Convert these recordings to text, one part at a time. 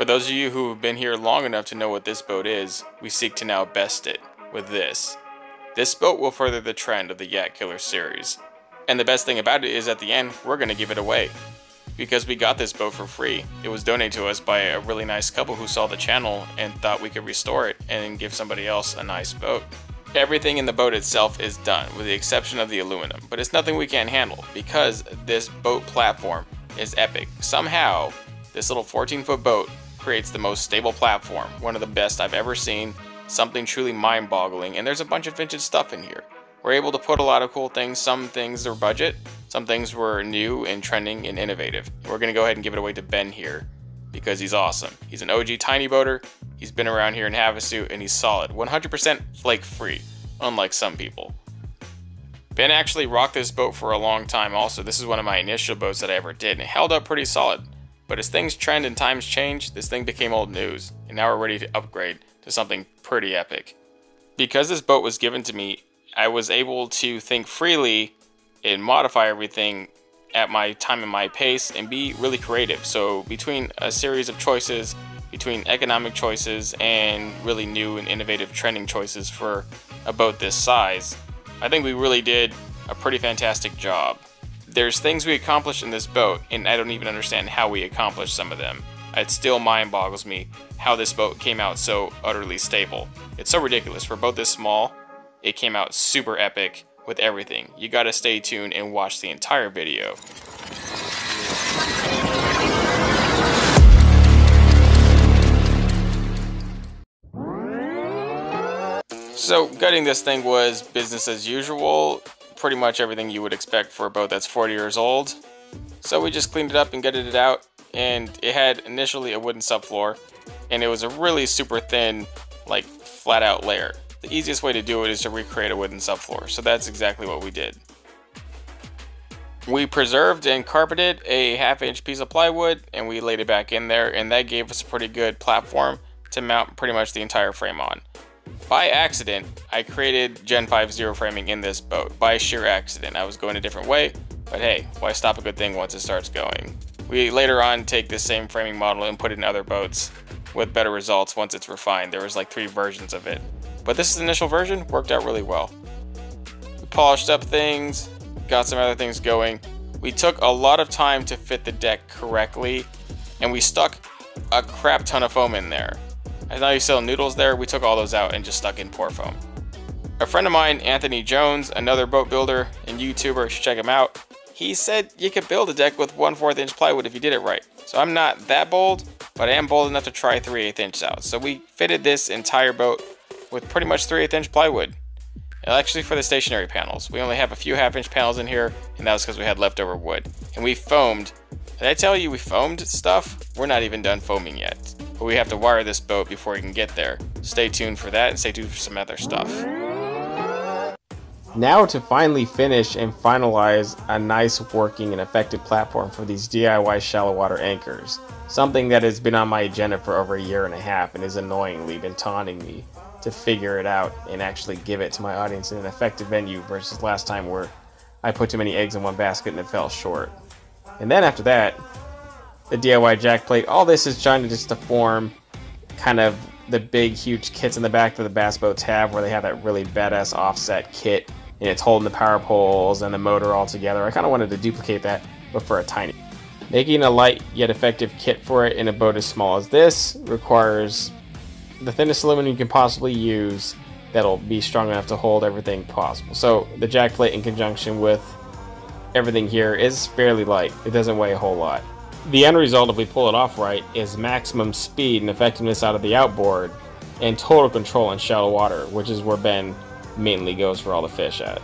For those of you who have been here long enough to know what this boat is, we seek to now best it with this. This boat will further the trend of the Yacht Killer series. And the best thing about it is at the end, we're going to give it away. Because we got this boat for free. It was donated to us by a really nice couple who saw the channel and thought we could restore it and give somebody else a nice boat. Everything in the boat itself is done, with the exception of the aluminum, but it's nothing we can't handle, because this boat platform is epic. Somehow, this little 14 foot boat creates the most stable platform, one of the best I've ever seen, something truly mind boggling, and there's a bunch of vintage stuff in here. We're able to put a lot of cool things, some things are budget, some things were new and trending and innovative. We're to go ahead and give it away to Ben here, because he's awesome. He's an OG tiny boater, He's been around here in Havasu and he's solid. 100% flake free, unlike some people. Ben actually rocked this boat for a long time also. This is one of my initial boats that I ever did and it held up pretty solid. But as things trend and times change, this thing became old news and now we're ready to upgrade to something pretty epic. Because this boat was given to me, I was able to think freely and modify everything at my time and my pace and be really creative. So between a series of choices between economic choices and really new and innovative trending choices for a boat this size, I think we really did a pretty fantastic job. There's things we accomplished in this boat, and I don't even understand how we accomplished some of them. It still mind boggles me how this boat came out so utterly stable. It's so ridiculous. For a boat this small, it came out super epic with everything. You gotta stay tuned and watch the entire video. So gutting this thing was business as usual, pretty much everything you would expect for a boat that's 40 years old. So we just cleaned it up and gutted it out, and it had initially a wooden subfloor, and it was a really super thin, like flat out layer. The easiest way to do it is to recreate a wooden subfloor, so that's exactly what we did. We preserved and carpeted a half inch piece of plywood and we laid it back in there and that gave us a pretty good platform to mount pretty much the entire frame on. By accident, I created Gen 5 zero framing in this boat. By sheer accident. I was going a different way, but hey, why stop a good thing once it starts going? We later on take this same framing model and put it in other boats with better results once it's refined. There was like three versions of it. But this initial version worked out really well. We polished up things, got some other things going. We took a lot of time to fit the deck correctly, and we stuck a crap ton of foam in there. I know you sell noodles there, we took all those out and just stuck in pour foam. A friend of mine, Anthony Jones, another boat builder and YouTuber, should check him out. He said you could build a deck with 1 4th inch plywood if you did it right. So I'm not that bold, but I am bold enough to try 3 8 inch out. So we fitted this entire boat with pretty much 3 8 inch plywood. Actually for the stationary panels. We only have a few half inch panels in here, and that was because we had leftover wood. And we foamed. Did I tell you we foamed stuff? We're not even done foaming yet but we have to wire this boat before we can get there. Stay tuned for that and stay tuned for some other stuff. Now to finally finish and finalize a nice working and effective platform for these DIY shallow water anchors. Something that has been on my agenda for over a year and a half and is annoyingly been taunting me to figure it out and actually give it to my audience in an effective venue versus last time where I put too many eggs in one basket and it fell short. And then after that, the DIY jack plate. All this is trying to just to form kind of the big, huge kits in the back that the bass boats have, where they have that really badass offset kit, and it's holding the power poles and the motor all together. I kind of wanted to duplicate that, but for a tiny. Making a light yet effective kit for it in a boat as small as this requires the thinnest aluminum you can possibly use that'll be strong enough to hold everything possible. So the jack plate in conjunction with everything here is fairly light. It doesn't weigh a whole lot. The end result, if we pull it off right, is maximum speed and effectiveness out of the outboard, and total control in shallow water, which is where Ben mainly goes for all the fish at.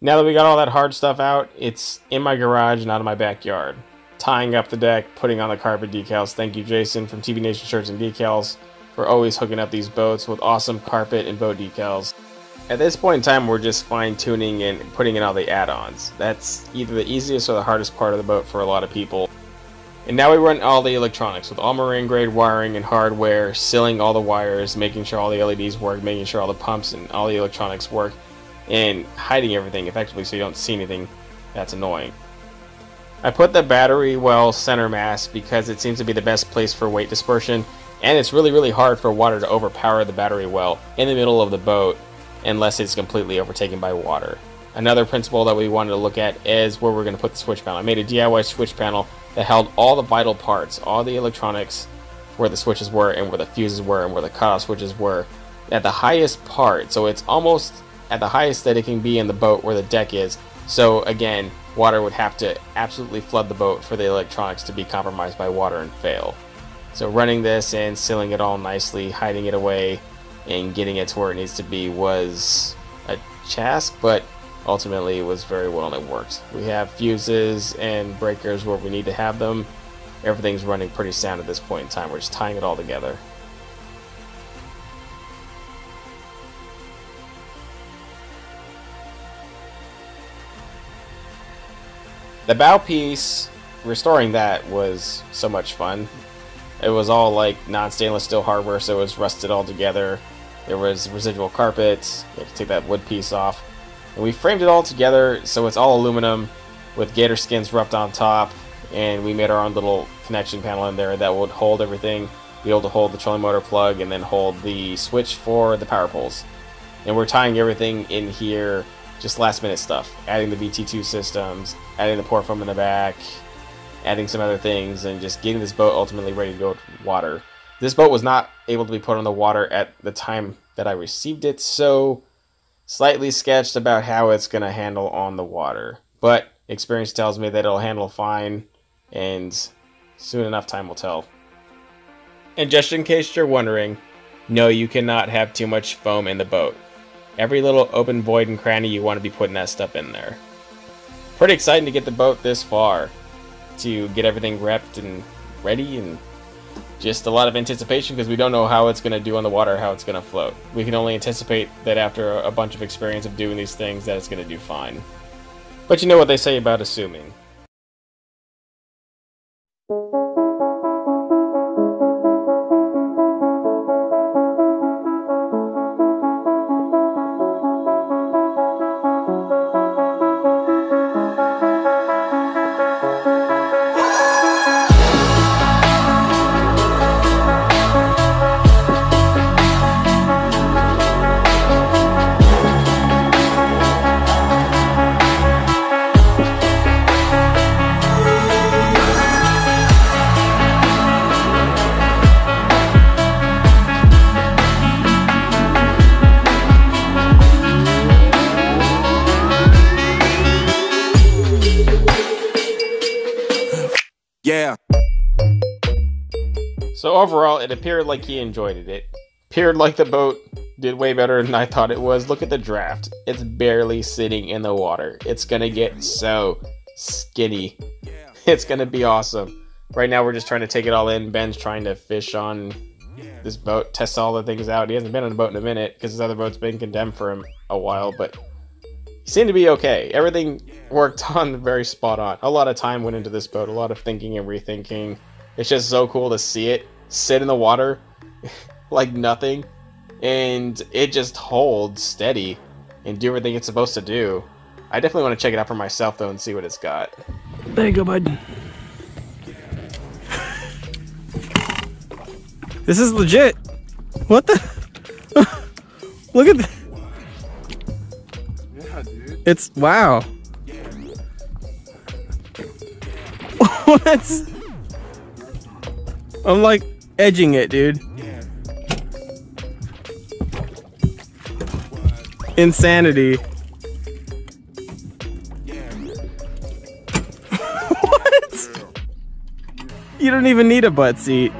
Now that we got all that hard stuff out, it's in my garage and out of my backyard. Tying up the deck, putting on the carpet decals. Thank you, Jason from TB Nation Shirts and Decals, for always hooking up these boats with awesome carpet and boat decals. At this point in time, we're just fine tuning and putting in all the add-ons. That's either the easiest or the hardest part of the boat for a lot of people. And now we run all the electronics with all marine grade wiring and hardware, sealing all the wires, making sure all the LEDs work, making sure all the pumps and all the electronics work, and hiding everything effectively so you don't see anything that's annoying. I put the battery well center mass because it seems to be the best place for weight dispersion, and it's really really hard for water to overpower the battery well in the middle of the boat unless it's completely overtaken by water. Another principle that we wanted to look at is where we're going to put the switch panel. I made a DIY switch panel that held all the vital parts, all the electronics, where the switches were and where the fuses were and where the cutoff switches were at the highest part. So it's almost at the highest that it can be in the boat where the deck is. So again, water would have to absolutely flood the boat for the electronics to be compromised by water and fail. So running this and sealing it all nicely, hiding it away, and getting it to where it needs to be was a task, but ultimately it was very well and it worked. We have fuses and breakers where we need to have them. Everything's running pretty sound at this point in time. We're just tying it all together. The bow piece, restoring that was so much fun. It was all like non-stainless steel hardware, so it was rusted all together. There was residual carpet. You had to take that wood piece off. And we framed it all together so it's all aluminum with gator skins rubbed on top. And we made our own little connection panel in there that would hold everything, be able to hold the trolling motor plug, and then hold the switch for the power poles. And we're tying everything in here, just last minute stuff. Adding the VT2 systems, adding the pour foam in the back, adding some other things, and just getting this boat ultimately ready to go to water. This boat was not able to be put on the water at the time that I received it, so slightly sketched about how it's going to handle on the water. But experience tells me that it'll handle fine, and soon enough time will tell. And just in case you're wondering, no, you cannot have too much foam in the boat. Every little open void and cranny you want to be putting that stuff in there. Pretty exciting to get the boat this far. To get everything repped and ready and just a lot of anticipation because we don't know how it's going to do on the water, how it's going to float. We can only anticipate that after a bunch of experience of doing these things that it's going to do fine. But you know what they say about assuming. So overall, it appeared like he enjoyed it. It appeared like the boat did way better than I thought it was. Look at the draft. It's barely sitting in the water. It's gonna get so skinny. It's gonna be awesome. Right now, we're just trying to take it all in. Ben's trying to fish on this boat, test all the things out. He hasn't been on a boat in a minute because his other boat's been condemned for him a while, but he seemed to be okay. Everything worked on very spot on. A lot of time went into this boat, a lot of thinking and rethinking. It's just so cool to see it sit in the water like nothing, and it just holds steady and do everything it's supposed to do. I definitely want to check it out for myself though and see what it's got. There you go, bud. This is legit. What the? Look at this. It's wow. what? I'm like edging it, dude. Insanity. what? You don't even need a butt seat.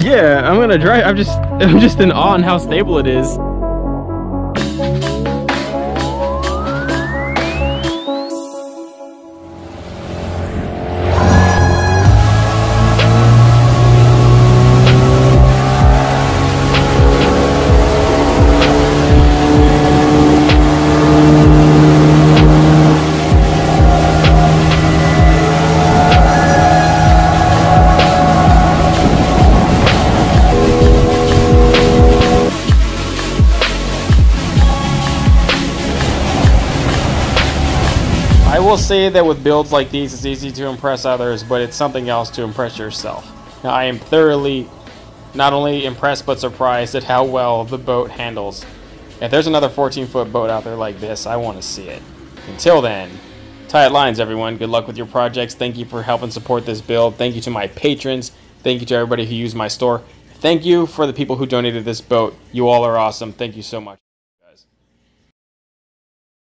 Yeah, I'm gonna drive. I'm just, I'm just in awe on how stable it is. Will say that with builds like these, it's easy to impress others, but it's something else to impress yourself. Now, I am thoroughly not only impressed but surprised at how well the boat handles. If there's another 14 foot boat out there like this, I want to see it. Until then, tight lines everyone. Good luck with your projects. Thank you for helping support this build. Thank you to my patrons. Thank you to everybody who used my store. Thank you for the people who donated this boat. You all are awesome. Thank you so much.